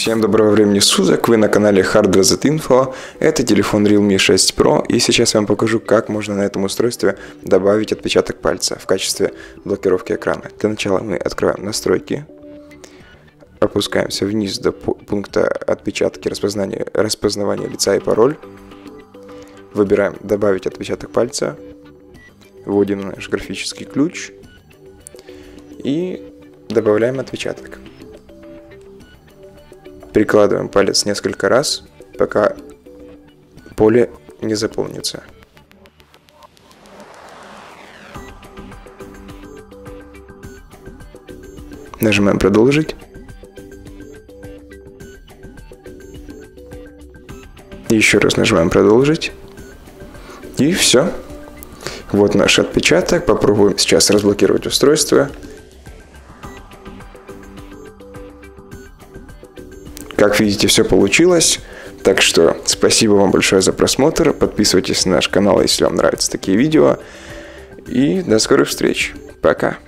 Всем доброго времени суток, вы на канале Hardware Z Info, это телефон Realme 6 Pro, и сейчас я вам покажу, как можно на этом устройстве добавить отпечаток пальца в качестве блокировки экрана. Для начала мы открываем настройки, опускаемся вниз до пункта отпечатки распознания, распознавания лица и пароль, выбираем добавить отпечаток пальца, вводим наш графический ключ и добавляем отпечаток. Прикладываем палец несколько раз, пока поле не заполнится. Нажимаем «Продолжить». Еще раз нажимаем «Продолжить». И все. Вот наш отпечаток. Попробуем сейчас разблокировать устройство. Как видите, все получилось. Так что спасибо вам большое за просмотр. Подписывайтесь на наш канал, если вам нравятся такие видео. И до скорых встреч. Пока.